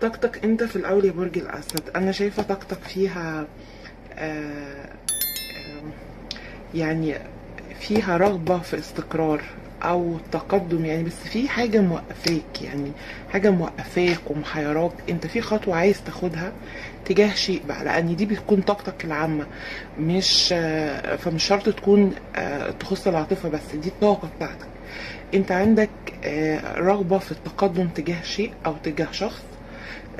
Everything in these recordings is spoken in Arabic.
طاقتك انت في الأول يا برج الاسد أنا شايفة طاقتك فيها آه آه يعني فيها رغبة في استقرار أو تقدم يعني بس في حاجة موقفاك يعني حاجة موقفاك ومحيراك. انت في خطوة عايز تاخدها تجاه شيء بقى لأن دي بتكون طاقتك العامة. مش آه، فمش شرط تكون تخص العاطفة بس دي الطاقة بتاعتك. انت عندك رغبة في التقدم تجاه شيء أو تجاه شخص.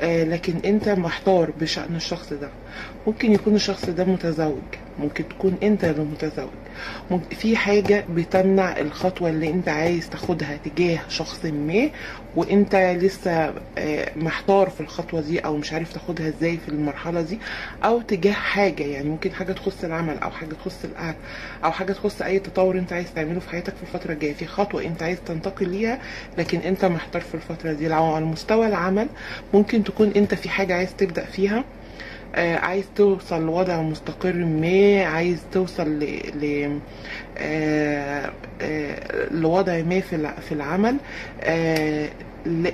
آه، لكن انت محتار بشأن الشخص ده. ممكن يكون الشخص ده متزوج. ممكن تكون انت اللي متزوج. في حاجة بتمنع الخطوة اللي انت عايز تاخدها تجاه شخص ما وانت لسه آه، محتار في الخطوة دي أو مش عارف تاخدها إزاي في المرحلة دي أو تجاه حاجة يعني ممكن حاجة تخص العمل أو حاجة تخص الاهل أو حاجة تخص اي تطور انت عايز تعمله في حياتك في الفترة الجاية. في خطوة انت عايز تنتقل ليها لكن انت محتار في الفترة دي. لو على مستوى العمل ممكن تكون انت في حاجة عايز تبدأ فيها عايز توصل لوضع مستقر ما عايز توصل ل... ل... آه، آه، لوضع ما في الع- في العمل آه،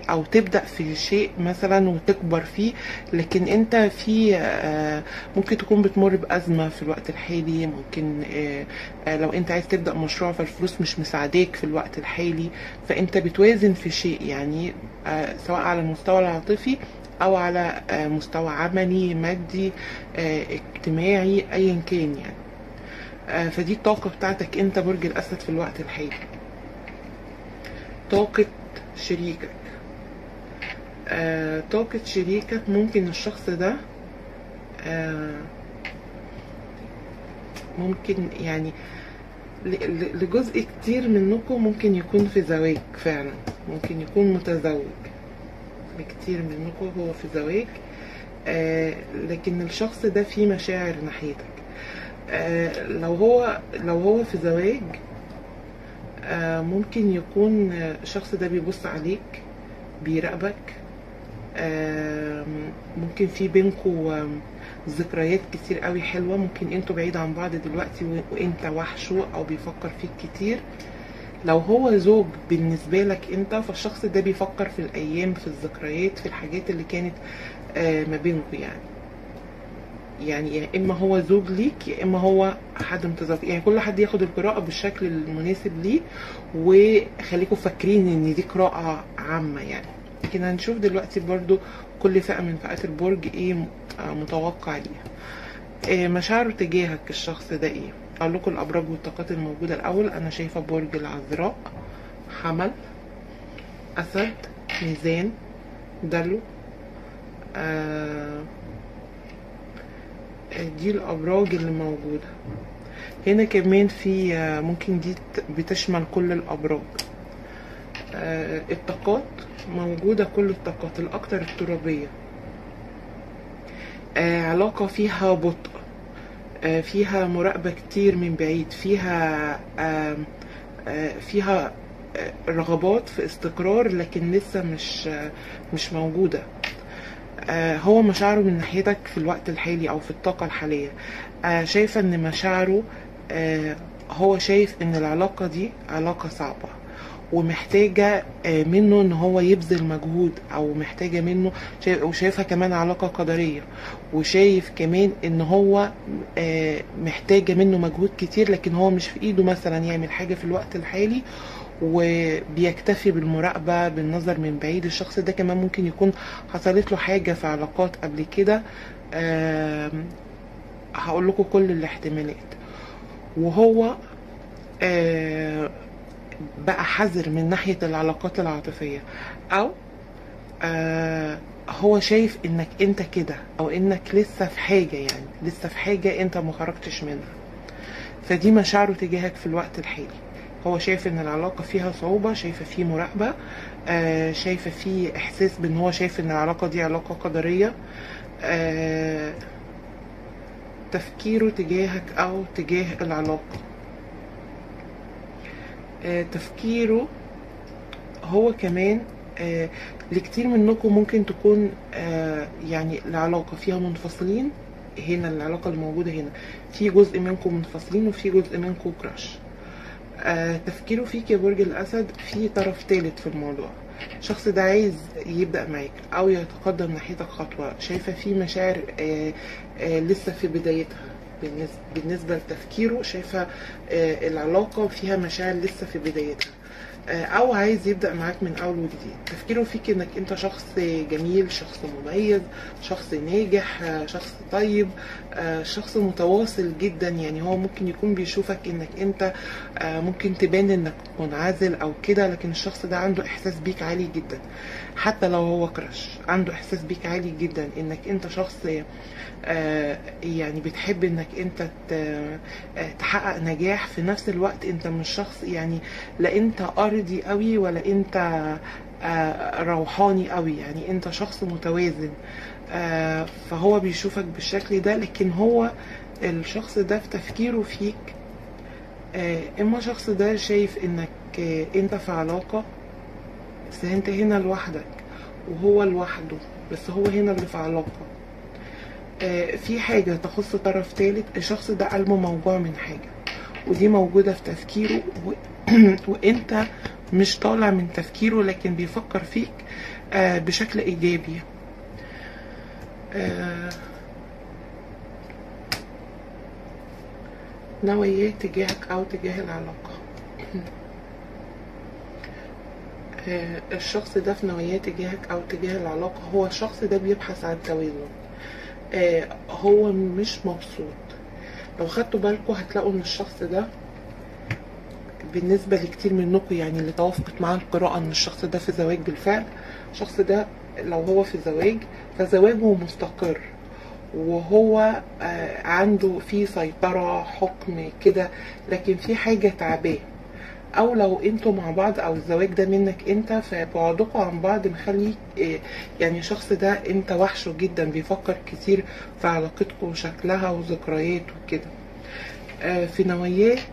أو تبدأ في شيء مثلا وتكبر فيه. لكن أنت في آه، ممكن تكون بتمر بأزمة في الوقت الحالي. ممكن آه، آه، لو أنت عايز تبدأ مشروع فالفلوس مش مساعداك في الوقت الحالي فأنت بتوازن في شيء. يعني آه، سواء على المستوى العاطفي أو على آه، مستوى عملي مادي آه، اجتماعي ايا كان يعني. آه، فدي الطاقة بتاعتك أنت برج الأسد في الوقت الحالي. طاقة شريكك. طاقة شريكك ممكن الشخص ده ممكن يعني لجزء كتير منكم ممكن يكون في زواج فعلا ممكن يكون متزوج. لكتير منكم هو في زواج آه لكن الشخص ده فيه مشاعر ناحيتك. آه لو هو لو هو في زواج آه ممكن يكون آه، الشخص ده بيبص عليك بيراقبك. آه ممكن في بينكوا آم، ذكريات كتير قوي حلوة. ممكن أنتوا بعيد عن بعض دلوقتي وانت وحشه أو بيفكر فيك كتير. لو هو زوج بالنسبة لك انت فالشخص ده بيفكر في الأيام في الذكريات في الحاجات اللي كانت آه ما بينكم يعني. يعني يا إما هو زوج ليك يا إما هو حد متزوج يعني كل حد ياخد القراءة بالشكل المناسب ليه وخليكم فاكرين إن دي قراءة عامة يعني. لكن هنشوف دلوقتي برضو كل فئة من فئات البرج إيه آه متوقع ليها. آه مشاعره تجاهك الشخص ده إيه؟ أقول لكم الابراج والطاقات الموجودة الأول. أنا شايفة برج العذراء حمل أسد ميزان دلو آه دي الأبراج اللي موجودة. هنا كمان في آه، ممكن دي بتشمل كل الأبراج. آه، الطاقات موجودة كل الطاقات الاكثر الترابية. آه، علاقة فيها بطء. فيها مراقبة كتير من بعيد. فيها آه، فيها آه، رغبات في استقرار لكن لسه مش آه، مش موجودة. آه، هو مشاعره من ناحيتك في الوقت الحالي أو في الطاقة الحالية. آه، شايفة إن مشاعره آه، هو شايف إن العلاقة دي علاقة صعبة. ومحتاجة آه، منه إن هو يبذل مجهود أو محتاجة منه شايف وشايفها كمان علاقة قدرية. وشايف كمان إن هو آه، محتاجة منه مجهود كتير لكن هو مش في إيده مثلا يعمل حاجة في الوقت الحالي وبيكتفي بالمراقبة بالنظر من بعيد. الشخص ده كمان ممكن يكون حصلت له حاجة في علاقات قبل كده هقول لكم كل الاحتمالات. وهو آه، بقى حذر من ناحية العلاقات العاطفية. أو آه، هو شايف إنك أنت كده أو إنك لسه في حاجة يعني لسه في حاجة أنت ما خرجتش منها. فدي مشاعره تجاهك في الوقت الحالي. هو شايف إن العلاقة فيها صعوبة شايفة فيه مراقبة آه شايفة فيه إحساس بإن هو شايف إن العلاقة دي علاقة قدرية. آه تفكيره تجاهك أو تجاه العلاقة. آه تفكيره هو كمان آه لكتير منكم ممكن تكون آه يعني العلاقة فيها منفصلين هنا العلاقة الموجودة هنا. في جزء منكم منفصلين وفي جزء منكم كراش آه تفكيره فيك يا برج الأسد في طرف ثالث في الموضوع. الشخص ده عايز يبدأ معاك أو يتقدم ناحيتك خطوة. شايفة في مشاعر آه، آه، لسه في بدايتها. بالنسبة, بالنسبة لتفكيره شايفة آه، العلاقة فيها مشاعر لسه في بدايتها. آه، أو عايز يبدأ معاك من أول وجديد. تفكيره فيك إنك أنت شخص جميل شخص مميز شخص ناجح آه، شخص طيب شخص متواصل جدا. يعني هو ممكن يكون بيشوفك إنك أنت آه، ممكن تبان إنك منعزل أو كده لكن الشخص ده عنده إحساس بيك عالي جدا. حتى لو هو كراش عنده إحساس بيك عالي جدا إنك أنت شخص آه، يعني بتحب إنك أنت آه، تحقق نجاح. في نفس الوقت أنت مش شخص يعني لا أنت أرضي قوي ولا أنت آه، روحاني قوي يعني أنت شخص متوازن. آه، فهو بيشوفك بالشكل ده لكن هو الشخص ده في تفكيره فيك. آه، إما الشخص ده شايف إنك آه، أنت في علاقة بس أنت هنا لوحدك وهو لوحده بس هو هنا اللي في علاقة. آه، في حاجة تخص طرف ثالث الشخص ده قلبه موجوع من حاجة ودي موجودة في تفكيره و... وأنت مش طالع من تفكيره لكن بيفكر فيك آه، بشكل إيجابي. آه، نوعيات تجاهك أو تجاه العلاقة الشخص ده في نوعيات تجاهك أو تجاه العلاقة هو الشخص ده بيبحث عن توازن هو مش مبسوط. لو خدتوا بالكم هتلاقوا ان الشخص ده بالنسبة لكتير منكم يعني اللي توافقت معاه القراءة آن الشخص ده في زواج بالفعل. الشخص ده لو هو في زواج فزواجه مستقر وهو آه، عنده في سيطرة حكم كده لكن في حاجة تعباه. أو لو أنتوا مع بعض أو الزواج ده منك انت فبعدكم عن بعض مخلي إيه، يعني الشخص ده انت وحشه جدا بيفكر كتير في علاقتكم وشكلها وذكريات وكده. آه، في نوعيات آه، ال-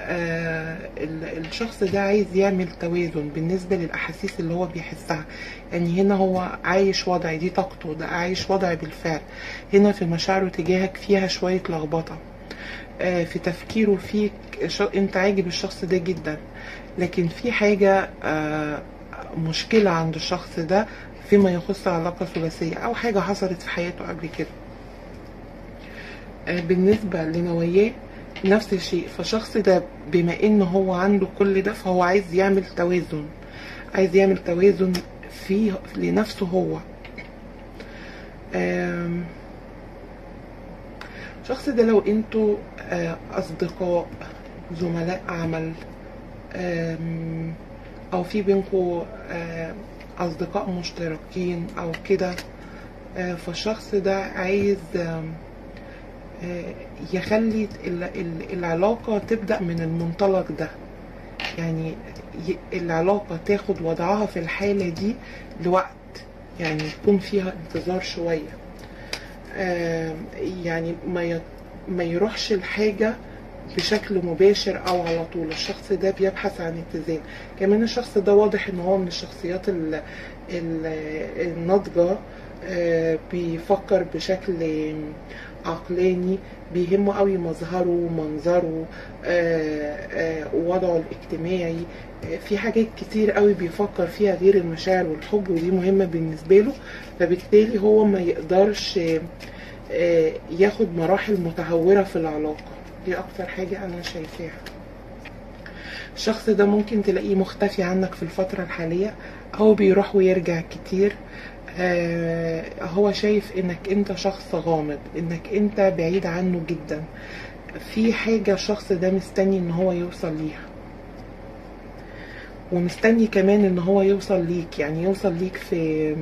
الشخص ده عايز يعمل توازن بالنسبة للأحاسيس اللي هو بيحسها. يعني هنا هو عايش وضع دي طاقته ده عايش وضع بالفعل. هنا في مشاعره تجاهك فيها شوية لخبطة. آه، في تفكيره فيك انت عاجب الشخص ده جدا. لكن في حاجة آه، مشكلة عند الشخص ده فيما يخص علاقة ثلاثية أو حاجة حصلت في حياته قبل كده. آه، بالنسبة لنوعية نفس الشيء. فالشخص ده بما إن هو عنده كل ده فهو عايز يعمل توازن عايز يعمل توازن فيه لنفسه هو. الشخص ده لو أنتوا آه، أصدقاء زملاء عمل أو في بينكوا آه، أصدقاء مشتركين أو كده آه، فالشخص ده عايز يخلي ال- ال- العلاقة تبدأ من المنطلق ده. يعني العلاقة تاخد وضعها في الحالة دي لوقت يعني يكون فيها انتظار شوية. آم، يعني ما ما يروحش الحاجة بشكل مباشر أو على طول. الشخص ده بيبحث عن اتزان. كمان الشخص ده واضح إن هو من الشخصيات ال- ال- الناضجة آه، بيفكر بشكل عقلاني بيهمه قوي مظهره ومنظره آه، آه، ووضعه الاجتماعي آه، في حاجات كتير قوي بيفكر فيها غير المشاعر والحب ودي مهمة بالنسبة له. فبالتالي هو ما يقدرش ياخد مراحل متهورة في العلاقة. دي أكتر حاجة أنا شايفاها. الشخص ده ممكن تلاقيه مختفي عنك في الفترة الحالية أو بيروح ويرجع كتير. هو شايف إنك أنت شخص غامض إنك أنت بعيد عنه جدا. في حاجة الشخص ده مستني إن هو يوصل ليها. ومستني كمان إن هو يوصل ليك يعني يوصل ليك في آه،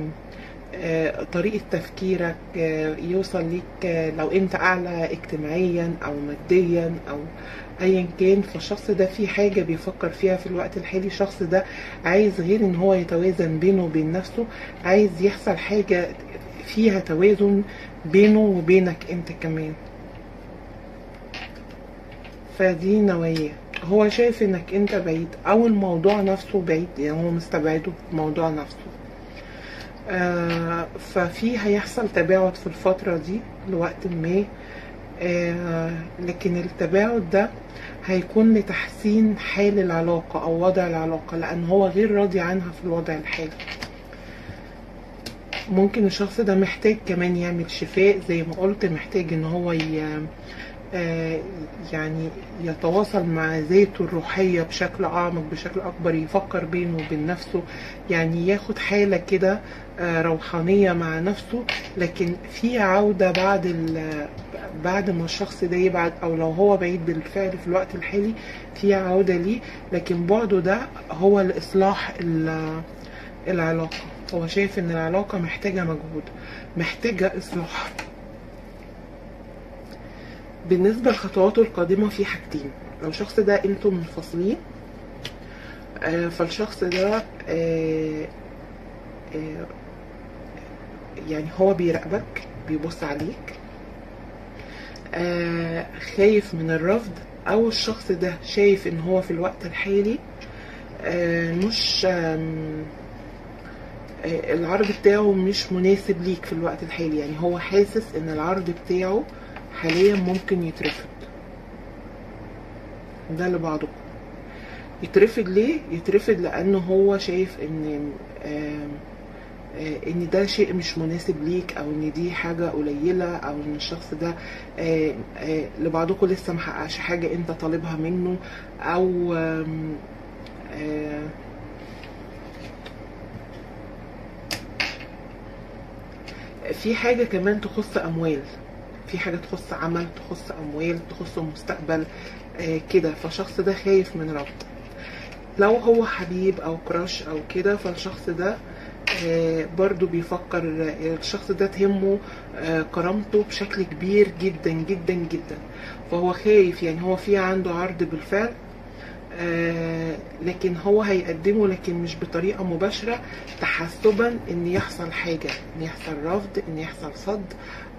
طريقة تفكيرك آه، يوصل ليك آه، لو أنت أعلى اجتماعيا أو ماديا أو ايا كان فالشخص ده في حاجة بيفكر فيها في الوقت الحالي. الشخص ده عايز غير إن هو يتوازن بينه وبين نفسه عايز يحصل حاجة فيها توازن بينه وبينك أنت كمان. فدي نوعية هو شايف إنك أنت بعيد. أو الموضوع نفسه بعيد يعني هو مستبعده الموضوع نفسه. آه ففي هيحصل تباعد في الفترة دي لوقت ما. آه لكن التباعد ده هيكون لتحسين حال العلاقة أو وضع العلاقة لأن هو غير راضي عنها في الوضع الحالي. ممكن الشخص ده محتاج كمان يعمل شفاء زي ما قلت محتاج إن هو ي... آه، يعني يتواصل مع ذاته الروحية بشكل أعمق بشكل أكبر يفكر بينه وبين نفسه يعني ياخد حالة كده آه، روحانية مع نفسه. لكن في عودة بعد بعد ما الشخص ده يبعد أو لو هو بعيد بالفعل في الوقت الحالي في عودة ليه. لكن بعده ده هو لإصلاح ال- العلاقة. هو شايف إن العلاقة محتاجة مجهود محتاجة إصلاح. بالنسبة لخطواته القادمة في حاجتين. لو الشخص ده أنتم منفصلين آه، فالشخص ده آه، آه، يعني هو بيراقبك بيبص عليك خايف من الرفض أو الشخص ده شايف إن هو في الوقت الحالي مش العرض بتاعه مش مناسب ليك في الوقت الحالي. يعني هو حاسس إن العرض بتاعه حاليا ممكن يترفض. ده لبعضكم يترفض ليه؟ يترفض لأنه هو شايف إن آه، إن ده شيء مش مناسب ليك أو إن دي حاجة قليلة أو إن الشخص ده آه، لبعضكم لسه محققش حاجة أنت طالبها منه أو آه، في حاجة كمان تخص أموال. في حاجة تخص عمل تخص أموال تخص مستقبل آه كده. فالشخص ده خايف من رفض لو هو حبيب أو كراش أو كده فالشخص ده آه برضو بيفكر آه، الشخص ده تهمه آه كرامته بشكل كبير جدا جدا جدا. فهو خايف يعني هو في عنده عرض بالفعل آه، لكن هو هيقدمه لكن مش بطريقة مباشرة تحسبا إن يحصل حاجة إن يحصل رفض إن يحصل صد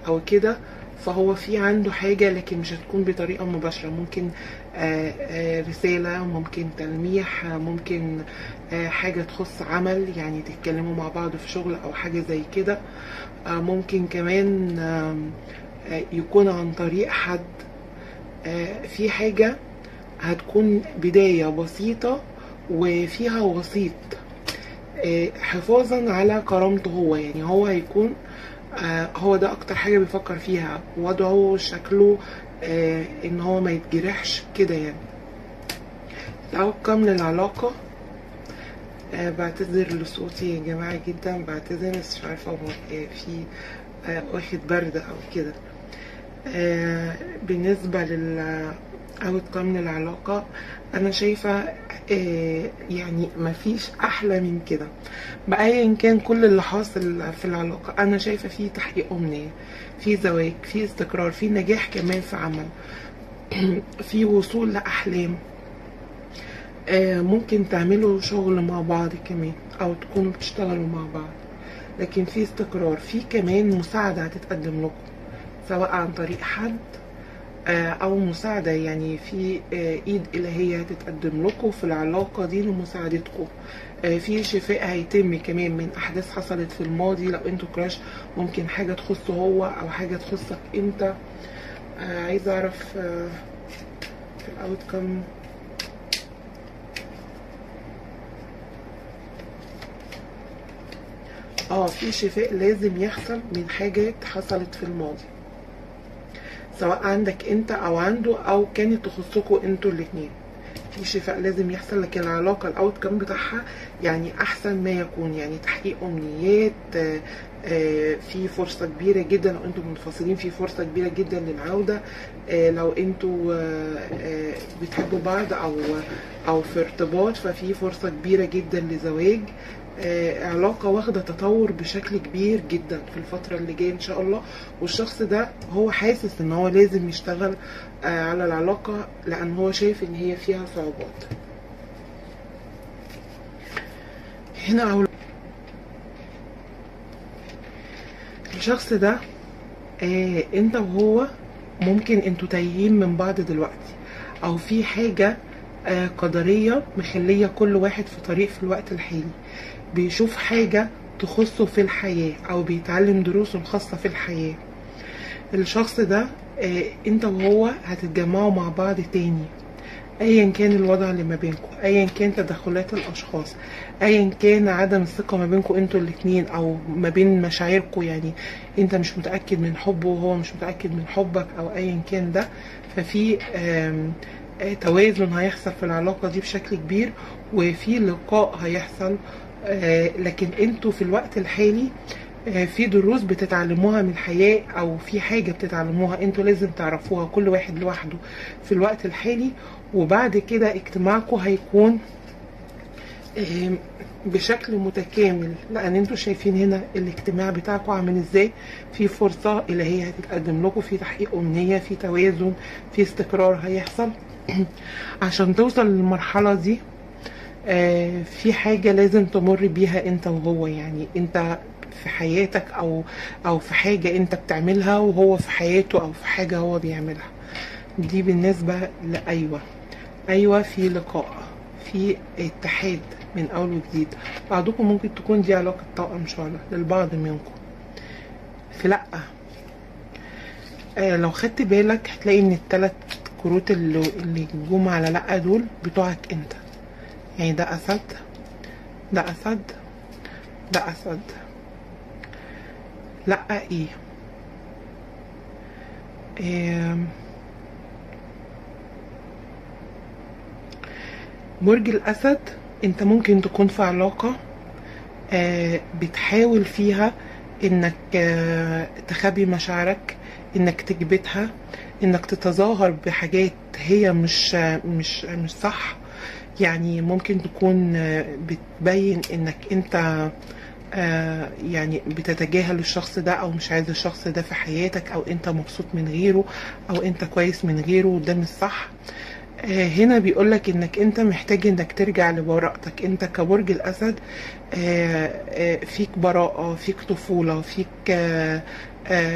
أو كده. فهو في عنده حاجة لكن مش هتكون بطريقة مباشرة. ممكن آه، آه، رسالة ممكن تلميح ممكن آه، حاجة تخص عمل يعني تتكلموا مع بعض في شغل أو حاجة زي كده. ممكن كمان يكون عن طريق حد. في حاجة هتكون بداية بسيطة وفيها وسيط. حفاظا على كرامته هو. يعني هو هيكون هو ده أكتر حاجة بيفكر فيها. وضعه شكله آه، إن هو ما يتجرحش كده يعني. الأوتكم للعلاقة. آه، بعتذر لصوتي يا جماعة جدا. بعتذر بس مش عارفة هو آه، في آه، واخد برد أو كده. آه، بالنسبة لل outcome للعلاقة أنا شايفة آه، يعني مفيش أحلى من كده. بأيا كان كل اللي حاصل في العلاقة أنا شايفة فيه تحقيق أمنية في زواج في استقرار في نجاح كمان في عمل في وصول لأحلام. آه، ممكن تعملوا شغل مع بعض كمان أو تكونوا بتشتغلوا مع بعض. لكن في استقرار في كمان مساعدة هتتقدم لكم سواء عن طريق حد أو مساعدة يعني في آه، إيد إلهية هتتقدم لكم في العلاقة دي لمساعدتكم. آه، في شفاء هيتم كمان من أحداث حصلت في الماضي. لو أنتوا كراش ممكن حاجة تخصه هو أو حاجة تخصك أنت. آه، عايزة أعرف آه، في الاوتكم آه في شفاء لازم يحصل من حاجات حصلت في الماضي. سواء عندك انت أو عنده أو كانت تخصكوا أنتوا الاتنين. في شفاء لازم يحصل لكن العلاقة الاوت كام بتاعها يعني أحسن ما يكون. يعني تحقيق أمنيات آه، آه، في فرصة كبيرة جدا لو أنتوا منفصلين في فرصة كبيرة جدا للعودة. آه، لو أنتوا بتحبوا بعض أو أو في ارتباط ففي فرصة كبيرة جدا لزواج. آه، علاقة واخدة تطور بشكل كبير جدا في الفترة اللي جاية إن شاء الله. والشخص ده هو حاسس إن هو لازم يشتغل آه، على العلاقة لأن هو شايف إن هي فيها صعوبات. هنا أول الشخص ده آه أنت وهو ممكن أنتوا تايهين من بعض دلوقتي أو في حاجة آه قدرية مخلية كل واحد في طريق في الوقت الحالي. بيشوف حاجة تخصه في الحياة أو بيتعلم دروسه الخاصة في الحياة. الشخص ده آه أنت وهو هتتجمعوا مع بعض تاني. ايا كان الوضع اللي ما بينكم ايا كان تدخلات الأشخاص ايا كان عدم الثقة ما بينكم أنتوا الاتنين أو ما بين مشاعركم يعني. أنت مش متأكد من حبه وهو مش متأكد من حبك أو ايا كان ده. ففي آه، توازن هيحصل في العلاقة دي بشكل كبير وفي لقاء هيحصل لكن أنتوا في الوقت الحالي آه، في دروس بتتعلموها من الحياة أو في حاجة بتتعلموها أنتوا لازم تعرفوها كل واحد لوحده في الوقت الحالي. وبعد كده اجتماعكم هيكون بشكل متكامل لأن أنتوا شايفين هنا الاجتماع بتاعكم عامل إزاي. في فرصة إلهية هتتقدم لكم في تحقيق أمنية في توازن في استقرار هيحصل. عشان توصل للمرحلة دي آه، في حاجة لازم تمر بيها انت وهو. يعني انت في حياتك أو أو في حاجة انت بتعملها وهو في حياته أو في حاجة هو بيعملها. دي بالنسبة لأيوة. أيوة في لقاء في اتحاد من أول وجديد. بعضكم ممكن تكون دي علاقة توأم شعلة للبعض منكم. في لأ. آه لو خدت بالك هتلاقي إن التلات كروت اللي, اللي جم على لأ دول بتوعك أنت. يعني ده أسد ده أسد ده أسد. لأ إيه؟ آم، برج الأسد أنت ممكن تكون في علاقة آه، بتحاول فيها إنك آه، تخبي مشاعرك إنك تكبتها إنك تتظاهر بحاجات هي مش آه، مش مش صح. يعني ممكن تكون آه، بتبين إنك أنت آه، يعني بتتجاهل الشخص ده أو مش عايز الشخص ده في حياتك أو أنت مبسوط من غيره أو أنت كويس من غيره وده مش صح. آه، هنا بيقولك إنك أنت محتاج إنك ترجع لبراءتك. أنت كبرج الأسد فيك براءة فيك طفولة فيك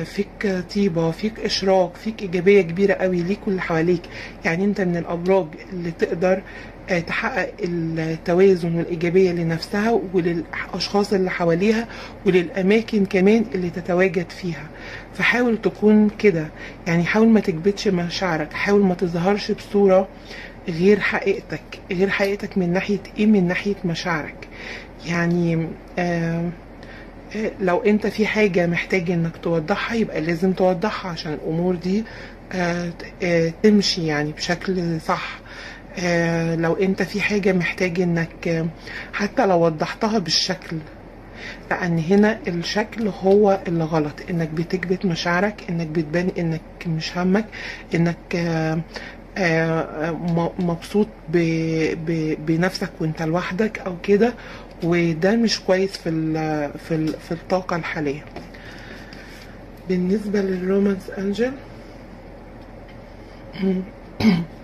فيك طيبة فيك إشراق فيك إيجابية كبيرة قوي ليك واللي حواليك. يعني أنت من الأبراج اللي تقدر تحقق التوازن والإيجابية لنفسها وللأشخاص اللي حواليها وللأماكن كمان اللي تتواجد فيها. فحاول تكون كده. يعني حاول ما تكبتش مشاعرك. حاول ما تظهرش بصورة غير حقيقتك غير حقيقتك من ناحية إيه؟ من ناحية مشاعرك. يعني آه آه، لو أنت في حاجة محتاج إنك توضحها يبقى لازم توضحها عشان الأمور دي آه، آه، تمشي يعني بشكل صح. آه، لو انت في حاجة محتاج انك آه، حتى لو وضحتها بالشكل لأن هنا الشكل هو اللي غلط انك بتكبت مشاعرك انك بتبان انك مش همك انك آه، آه، مبسوط بنفسك وانت لوحدك أو كده وده مش كويس في في في الطاقة الحالية. بالنسبة للرومانس أنجل؟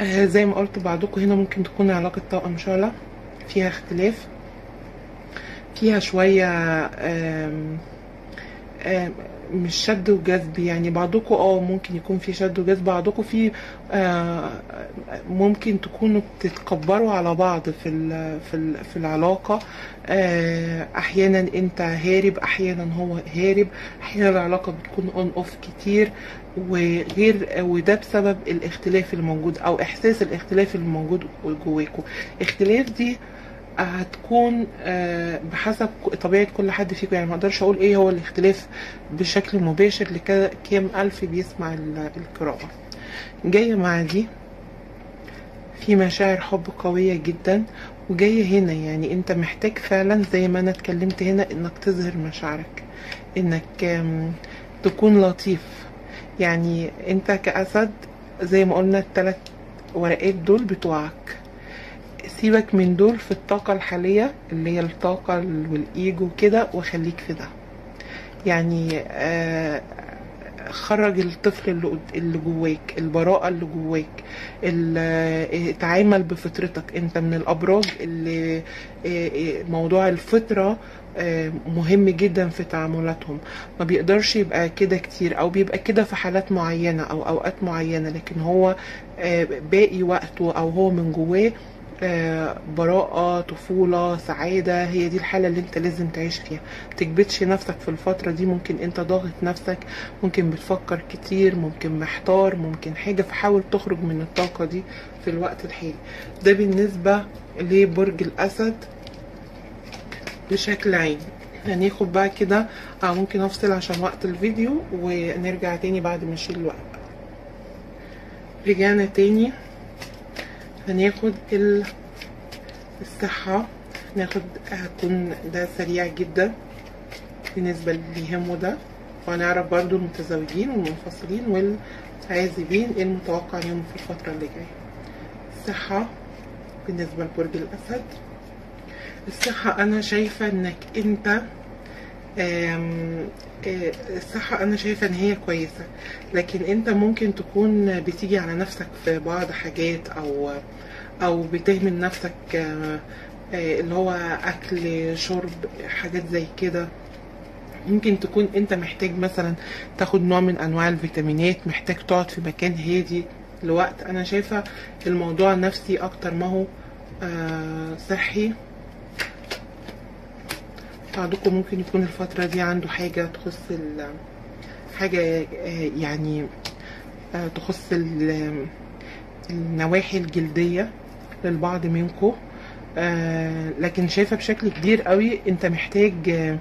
آه زي ما قلت بعضكم هنا ممكن تكون علاقة توأم شعلة. فيها اختلاف. فيها شوية آم آم مش شد وجذب يعني. بعضكم آه ممكن يكون في شد وجذب. بعضكم في آه ممكن تكونوا بتتكبروا على بعض في ال في ال في العلاقة. آه أحيانا أنت هارب أحيانا هو هارب. أحيانا العلاقة بتكون on off كتير. وغير وده بسبب الاختلاف الموجود أو إحساس الاختلاف الموجود جواكم اختلاف دي هتكون آه، بحسب طبيعة كل حد فيكم يعني ما أقدرش أقول إيه هو الاختلاف بشكل مباشر لكام ألف بيسمع ال- القراءة. جاية مع دي في مشاعر حب قوية جدا وجاية هنا. يعني أنت محتاج فعلا زي ما أنا اتكلمت هنا إنك تظهر مشاعرك إنك تكون لطيف. يعني انت كأسد زي ما قلنا التلات ورقات دول بتوعك. سيبك من دول في الطاقة الحالية اللي هي الطاقة والإيجو كده وخليك في ده. يعني آه خرج الطفل اللي اللي جواك البراءة اللي جواك آه، اتعامل بفطرتك. انت من الأبراج اللي آه، موضوع الفطرة مهم جدا في تعاملاتهم. ما بيقدرش يبقى كده كتير أو بيبقى كده في حالات معينة أو أوقات معينة لكن هو آه، باقي وقته أو هو من جواه آه، براءة طفولة سعادة. هي دي الحالة اللي أنت لازم تعيش فيها. متكبتش نفسك في الفترة دي ممكن أنت ضاغط نفسك ممكن بتفكر كتير ممكن محتار ممكن حاجة فحاول تخرج من الطاقة دي في الوقت الحالي. ده بالنسبة لبرج الأسد. بشكل عام. هناخد بقى كده آه ممكن أفصل عشان وقت الفيديو ونرجع تاني بعد ما اشيل الوقت. رجعنا تاني. هناخد ال- الصحة. ناخد هتكون ده سريع جدا بالنسبة اللي يهمه ده وهنعرف برضو المتزوجين والمنفصلين والعازبين إيه المتوقع ليهم في الفترة اللي جاية. الصحة بالنسبة لبرج الأسد. الصحة أنا شايفة إنك أنت آم، آه، الصحة أنا شايفة إن هي كويسة. لكن أنت ممكن تكون بتيجي على نفسك في بعض حاجات أو أو بتهمل نفسك آه، آه، اللي هو أكل شرب حاجات زي كده. ممكن تكون أنت محتاج مثلا تاخد نوع من أنواع الفيتامينات محتاج تقعد في مكان هادي لوقت. أنا شايفة الموضوع نفسي أكتر ما هو صحي. بعضكم ممكن يكون الفترة دي عنده حاجة تخص ال حاجة آه، يعني آه، تخص ال- النواحي الجلدية للبعض منكم لكن شايفة بشكل كبير قوي انت محتاج آه،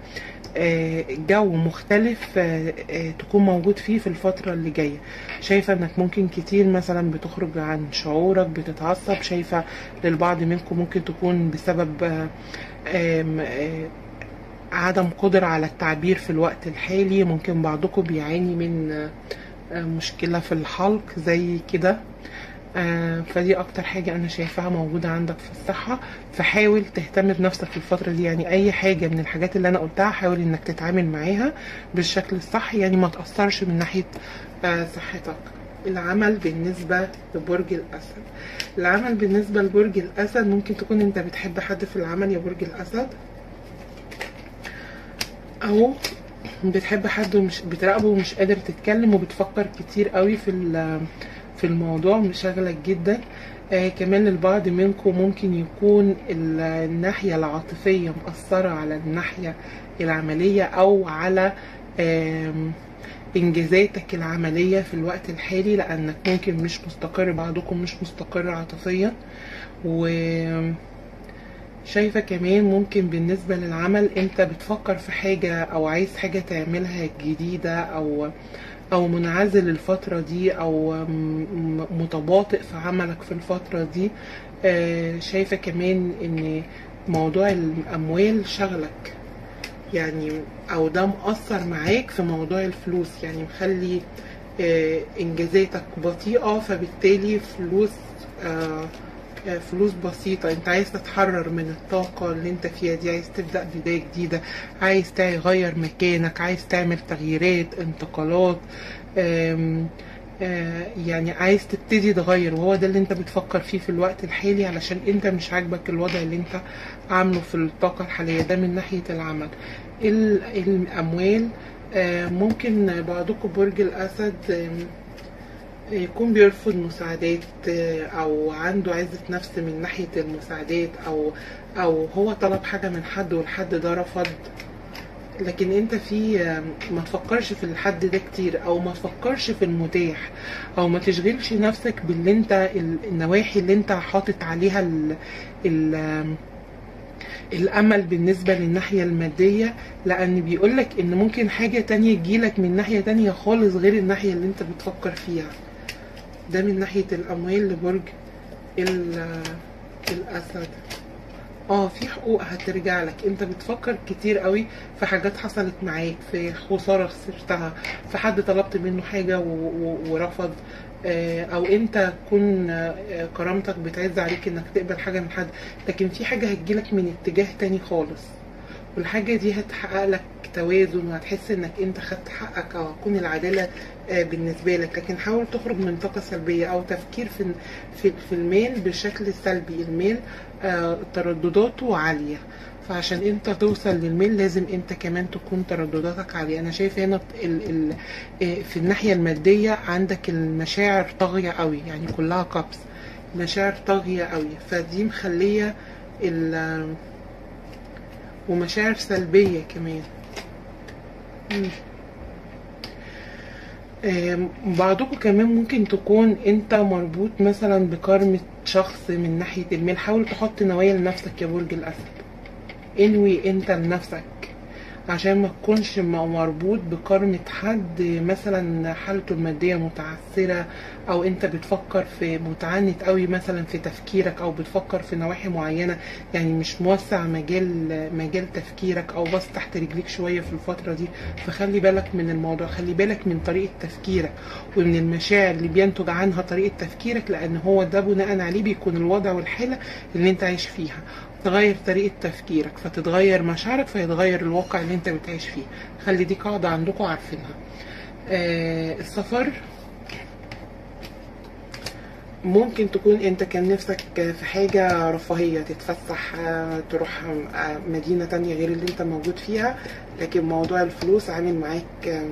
آه، جو مختلف آه، آه، تكون موجود فيه في الفترة اللي جاية. شايفة انك ممكن كتير مثلا بتخرج عن شعورك بتتعصب. شايفة للبعض منكم ممكن تكون بسبب آه، آه، عدم قدرة على التعبير في الوقت الحالي. ممكن بعضكم بيعاني من آه، مشكلة في الحلق زي كده. آه، فدي أكتر حاجة أنا شايفاها موجودة عندك في الصحة. فحاول تهتم بنفسك في الفترة دي. يعني أي حاجة من الحاجات اللي أنا قلتها حاول إنك تتعامل معاها بالشكل الصح. يعني ما تأثرش من ناحية آه، صحتك. العمل بالنسبة لبرج الأسد. العمل بالنسبة لبرج الأسد ممكن تكون أنت بتحب حد في العمل يا برج الأسد. أو بتحب حد ومش بتراقبه ومش قادر تتكلم وبتفكر كتير قوي في في الموضوع مشغلك جدا. آه كمان البعض منكم ممكن يكون ال- الناحية العاطفية مأثرة على الناحية العملية أو على آم، إنجازاتك العملية في الوقت الحالي لأنك ممكن مش مستقر بعضكم مش مستقر عاطفيا. و شايفة كمان ممكن بالنسبة للعمل انت بتفكر في حاجة أو عايز حاجة تعملها جديدة أو أو منعزل الفترة دي أو متباطئ في عملك في الفترة دي آه، شايفة كمان ان موضوع الاموال شغلك يعني أو ده مأثر معاك في موضوع الفلوس يعني مخلي آه، انجازاتك بطيئة فبالتالي فلوس آه، فلوس بسيطة. انت عايز تتحرر من الطاقة اللي انت فيها دي عايز تبدأ بداية جديدة عايز تغير مكانك عايز تعمل تغييرات انتقالات آم، آه، يعني عايز تبتدي تغير. وهو ده اللي انت بتفكر فيه في الوقت الحالي علشان انت مش عاجبك الوضع اللي انت عامله في الطاقة الحالية. ده من ناحية العمل. ال- الأموال آه، ممكن بعضكم برج الأسد آم، يكون بيرفض مساعدات آه، أو عنده عزة نفس من ناحية المساعدات أو أو هو طلب حاجة من حد والحد ده رفض. لكن أنت في آه، ما تفكرش في الحد ده كتير أو ما تفكرش في المتاح أو ما تشغلش نفسك باللي أنت ال- النواحي اللي أنت حاطط عليها ال ال آم، الأمل بالنسبة للناحية المادية. لأن بيقولك إن ممكن حاجة تانية تجيلك من ناحية تانية خالص غير الناحية اللي أنت بتفكر فيها. ده من ناحية الأموال لبرج ال- الأسد. آه في حقوق هترجع لك. أنت بتفكر كتير قوي في حاجات حصلت معاك في خسارة خسرتها في حد طلبت منه و- ورفض. آه، أو أنت تكون آه، كرامتك بتعز عليك إنك تقبل حاجة من حد. لكن في حاجة هتجيلك من اتجاه تاني خالص. والحاجة دي هتحقق لك توازن وهتحس إنك أنت خدت حقك أو هتكون العدالة آه، بالنسبة لك. لكن حاول تخرج من طاقة سلبية أو تفكير في في في الميل بشكل سلبي الميل آه، تردداته عالية. فعشان أنت توصل للميل لازم أنت كمان تكون تردداتك عالية. أنا شايفة هنا آه، في الناحية المادية عندك المشاعر طاغية قوي. يعني كلها كبس مشاعر طاغية قوي. فدي مخلية ال ومشاعر سلبية كمان. بعضكم كمان ممكن تكون انت مربوط مثلا بكرمة شخص من ناحية المال. حاول تحط نوايا لنفسك يا برج الأسد. انوي انت لنفسك. عشان ما تكونش مربوط بكرمة حد مثلا حالته المادية متعثرة أو أنت بتفكر في متعنت قوي مثلا في تفكيرك أو بتفكر في نواحي معينة يعني مش موسع مجال مجال تفكيرك أو بس تحت رجليك شوية في الفترة دي. فخلي بالك من الموضوع خلي بالك من طريقة تفكيرك ومن المشاعر اللي بينتج عنها طريقة تفكيرك لأن هو ده بناء عليه بيكون الوضع والحالة اللي أنت عايش فيها. تغير طريقة تفكيرك فتتغير مشاعرك فيتغير الواقع اللي انت بتعيش فيه. خلي دي قاعدة عندكم عارفينها. آه السفر ممكن تكون انت كان نفسك في حاجة رفاهية تتفسح تروح مدينة تانية غير اللي انت موجود فيها لكن موضوع الفلوس عامل معاك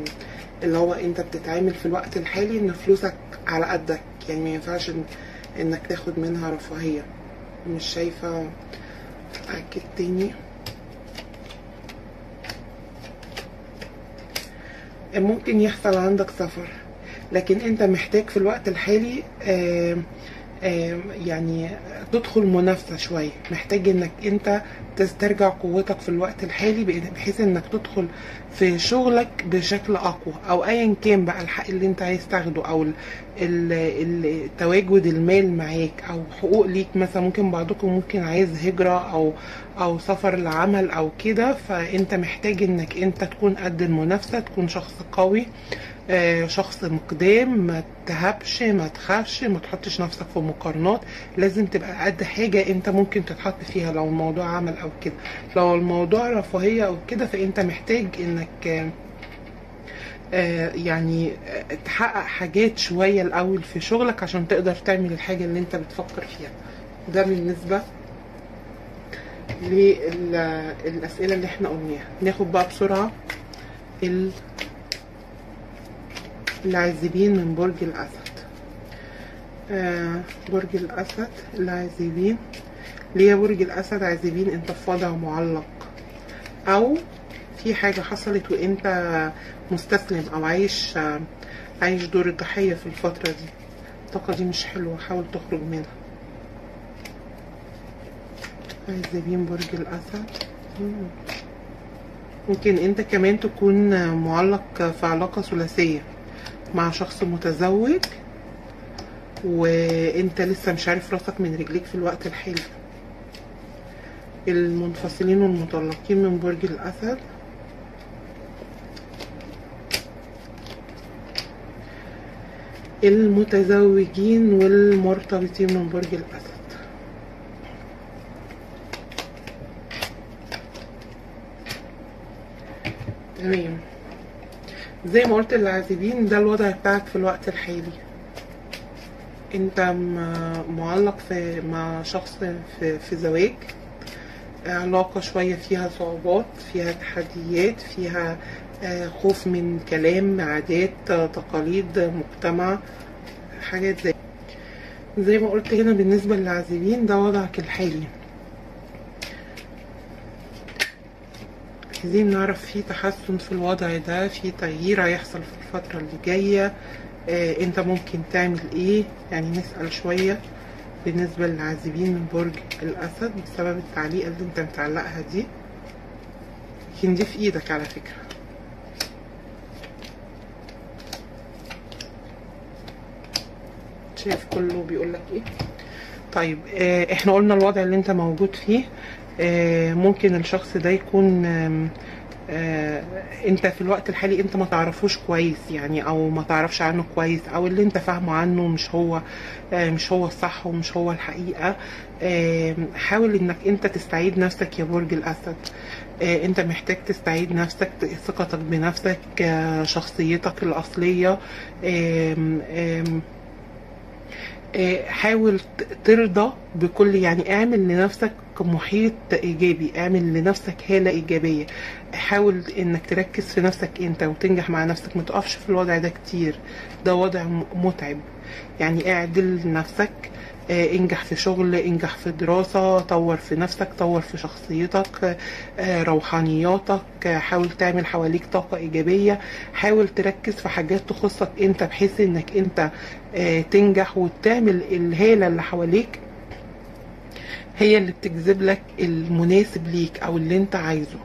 اللي هو انت بتتعامل في الوقت الحالي ان فلوسك على قدك. يعني ما ينفعش إنك تاخد منها رفاهية. مش شايفة أكد تاني ممكن يحصل عندك سفر لكن انت محتاج في الوقت الحالي آم، آم، يعني تدخل منافسة شوية. محتاج انك انت تسترجع قوتك في الوقت الحالي بحيث إنك تدخل في شغلك بشكل أقوى أو ايا كان بقى الحق اللي أنت عايز تاخده أو تواجد المال معاك أو حقوق ليك مثلا ممكن بعضكم ممكن عايز هجرة أو أو سفر لعمل أو كده فأنت محتاج إنك أنت تكون قد المنافسة تكون شخص قوي آه، شخص مقدام ما تهبش ما تخافش ما تحطش نفسك في مقارنات لازم تبقى قد حاجة أنت ممكن تتحط فيها لو الموضوع عمل أو كده. لو الموضوع رفاهية أو كده فأنت محتاج إنك آه، يعني آه، تحقق حاجات شوية الأول في شغلك عشان تقدر تعمل الحاجة اللي أنت بتفكر فيها. ده بالنسبة للأسئلة اللي إحنا قلناها. ناخد بقى بسرعة ال- العازبين من برج الأسد. آه، برج الأسد العازبين ليه برج الأسد عازبين وضع معلق. أو في حاجة حصلت وانت مستسلم أو عايش عايش دور الضحية في الفترة دي. الطاقة دي مش حلوة حاول تخرج منها. عازبين برج الأسد. مم. ممكن انت كمان تكون معلق في علاقة ثلاثية مع شخص متزوج وانت لسه مش عارف راسك من رجليك في الوقت الحالي. المنفصلين والمطلقين من برج الأسد. المتزوجين والمرتبطين من برج الأسد. تمام. زي ما قلت للعازبين ده الوضع بتاعك في الوقت الحالي. انت معلق في مع شخص في, في زواج. علاقة شوية فيها صعوبات فيها تحديات فيها آه، خوف من كلام عادات تقاليد مجتمع حاجات زي زي ما قلت هنا بالنسبة للعازبين ده وضعك الحالي. عايزين نعرف في تحسن في الوضع ده في تغيير هيحصل في الفترة اللي جاية آه انت ممكن تعمل إيه؟ يعني نسأل شوية. بالنسبة للعازبين من برج الأسد بسبب التعليقة اللي انت متعلقها دي. لكن دي في إيدك على فكرة. شايف كله بيقول لك إيه؟ طيب آه، إحنا قلنا الوضع اللي انت موجود فيه. آه، ممكن الشخص ده يكون آه، انت في الوقت الحالي انت ما تعرفوش كويس يعني أو ما تعرفش عنه كويس أو اللي انت فاهمه عنه مش هو آه، مش هو الصح ومش هو الحقيقة. آم، حاول انك انت تستعيد نفسك يا برج الأسد. آه، انت محتاج تستعيد نفسك ثقتك بنفسك آه، شخصيتك آه، حاول ت- ترضى بكل يعني اعمل لنفسك محيط ايجابي اعمل لنفسك هالة ايجابية. حاول انك تركز في نفسك انت وتنجح مع نفسك ما تقفش في الوضع ده كتير. ده وضع متعب. يعني اعدل نفسك آه، انجح في شغل انجح في دراسة طور في نفسك طور في شخصيتك آه، روحانياتك آه، حاول تعمل حواليك طاقة إيجابية حاول تركز في حاجات تخصك انت بحيث انك انت تنجح وتعمل الهالة اللي حواليك هي اللي بتجذب لك المناسب ليك أو اللي انت عايزه.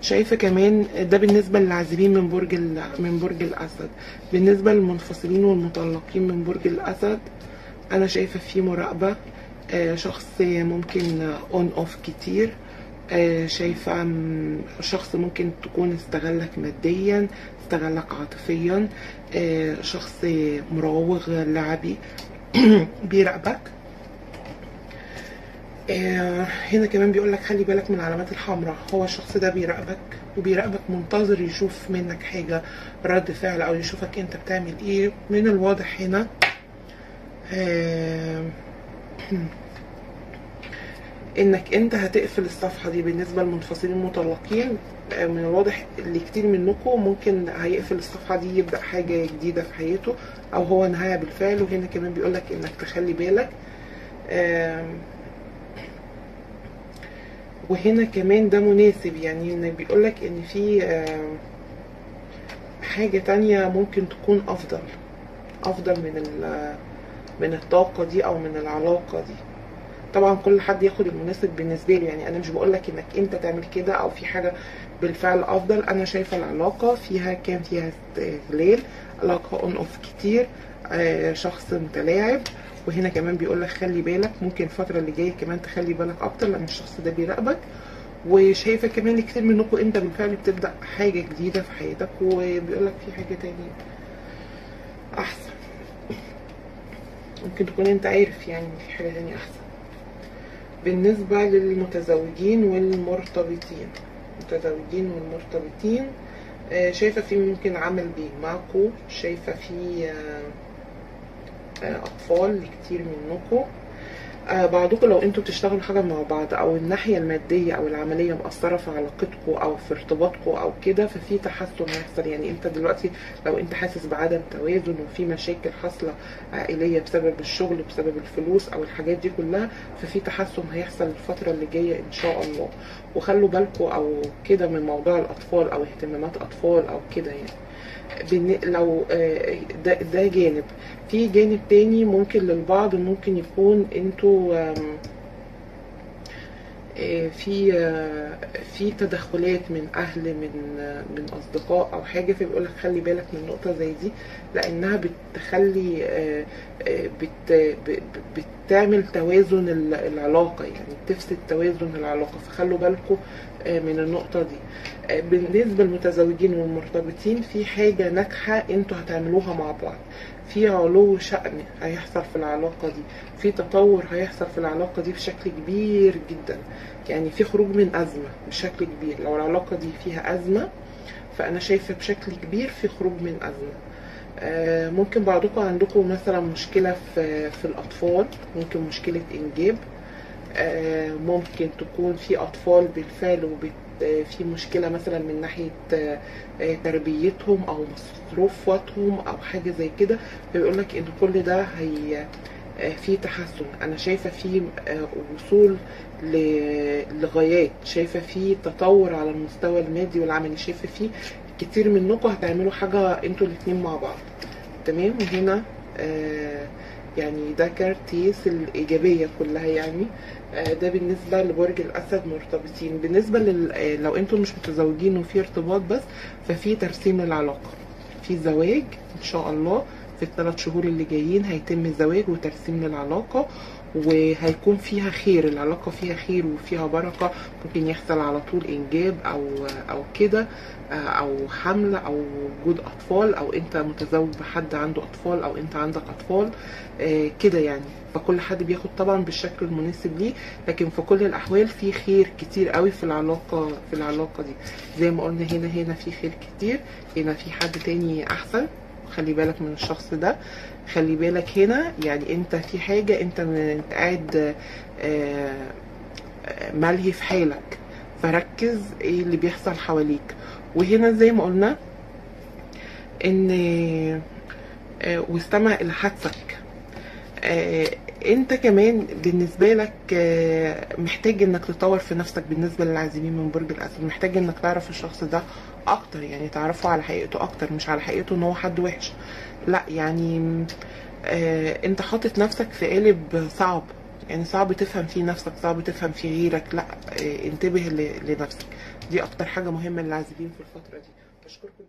شايفة كمان ده بالنسبة للعازبين من برج من برج الأسد. بالنسبة للمنفصلين والمطلقين من برج الأسد أنا شايفة في مراقبة آه، شخص ممكن on off كتير آه، شايفة م- شخص ممكن تكون استغلك ماديا استغلك عاطفيا آه، شخص مراوغ لعبي بيراقبك. هنا كمان بيقول لك خلي بالك من العلامات الحمراء. هو الشخص ده بيراقبك وبيراقبك منتظر يشوف منك حاجة رد فعل أو يشوفك أنت بتعمل إيه. من الواضح هنا آه، إنك أنت هتقفل الصفحة دي بالنسبة للمنفصلين المطلقين. آه، من الواضح اللي كتير منكم ممكن هيقفل الصفحة دي يبدأ حاجة جديدة في حياته أو هو نهاية بالفعل. وهنا كمان بيقولك إنك تخلي بالك وهنا كمان ده مناسب. يعني بيقولك إن في حاجة تانية ممكن تكون أفضل أفضل من من الطاقة دي أو من العلاقة دي. طبعا كل حد ياخد المناسب بالنسبة له. يعني أنا مش بقول لك إنك أنت تعمل كده أو في حاجة بالفعل أفضل. أنا شايفة العلاقة فيها كان فيها استغلال علاقة on off كتير آه، شخص متلاعب وهنا كمان بيقول لك خلي بالك ممكن الفترة اللي جاية كمان تخلي بالك أكتر لأن الشخص ده بيراقبك. وشايفة كمان كتير منكم انت بالفعل بتبدأ حاجة جديدة في حياتك وبيقول لك في حاجة تانية أحسن. ممكن تكون أنت عارف يعني في حاجة تانية أحسن. بالنسبة للمتزوجين والمرتبطين المتزوجين والمرتبطين آه، شايفة في ممكن عمل بيجمعكم شايفة في آه، أطفال لكتير منكم. آه، بعضكم لو أنتوا بتشتغلوا حاجة مع بعض أو الناحية المادية أو العملية مأثرة في علاقتكم أو في ارتباطكم أو كده ففي تحسن هيحصل يعني انت دلوقتي لو انت حاسس بعدم توازن وفي مشاكل حاصلة عائلية بسبب الشغل بسبب الفلوس أو الحاجات دي كلها ففي تحسن هيحصل الفترة اللي جاية إن شاء الله. وخلوا بالكم أو كده من موضوع الأطفال أو اهتمامات أطفال أو كده يعني. لو آه، ده, ده جانب. في جانب تاني ممكن للبعض ممكن يكون أنتوا في آه، في تدخلات من أهل من آه، من أصدقاء أو حاجة فبيقول لك خلي بالك من نقطة زي دي لأنها بتخلي آه، بت بتعمل توازن ال- العلاقة يعني بتفسد توازن العلاقة فخلوا بالكم من النقطة دي. بالنسبة للمتزوجين والمرتبطين في حاجة ناجحة أنتوا هتعملوها مع بعض. في علو شأن هيحصل في العلاقة دي في تطور هيحصل في العلاقة دي بشكل كبير جدا. يعني في خروج من أزمة بشكل كبير. لو العلاقة دي فيها أزمة فأنا شايفة بشكل كبير في خروج من أزمة. آه، ممكن بعضكم عندكم مثلا مشكلة في الأطفال ممكن مشكلة إنجاب. آه، ممكن تكون في أطفال بالفعل وبت في مشكلة مثلا من ناحية آه، تربيتهم أو مصروفاتهم أو حاجة زي كده فبيقول لك إن كل ده هي آه، في تحسن. أنا شايفة في آه، وصول لغايات. شايفة في تطور على المستوى المادي والعملي. شايفة في كتير منكم هتعملوا حاجة أنتوا الاتنين مع بعض. تمام؟ وهنا يعني ده كارتيس الإيجابية كلها يعني. آه ده بالنسبة لبرج الأسد مرتبطين. بالنسبة لل آه لو أنتوا مش متزوجين وفي ارتباط بس ففي ترسيم العلاقة. في زواج إن شاء الله في الثلاث شهور اللي جايين هيتم زواج وترسيم للعلاقة وهيكون فيها خير العلاقة فيها خير وفيها بركة ممكن يحصل على طول إنجاب أو أو كده أو حمل أو وجود أطفال أو أنت متزوج بحد عنده أطفال أو أنت عندك أطفال آه، كده يعني. فكل حد بياخد طبعا بالشكل المناسب ليه لكن في كل الأحوال في خير كتير قوي في العلاقة في العلاقة دي. زي ما قلنا هنا هنا في خير كتير هنا في حد تاني أحسن. خلي بالك من الشخص ده. خلي بالك هنا يعني انت في حاجة انت قاعد آه، آه، ملهي في حالك. فركز إيه اللي بيحصل حواليك. وهنا زي ما قلنا ان آه، واستمع إلى حدسك انت كمان بالنسبة لك محتاج انك تطور في نفسك بالنسبة للعازمين من برج الأسد. محتاج انك تعرف الشخص ده أكتر يعني تعرفه على حقيقته أكتر مش على حقيقته إن هو حد وحش. لا يعني آه، انت حاطط نفسك في قالب صعب. يعني صعب تفهم فيه نفسك صعب تفهم فيه غيرك. لا آه، انتبه لنفسك. دي أكتر حاجة مهمة للعازبين في الفترة دي. بشكركم